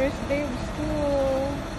first day of school.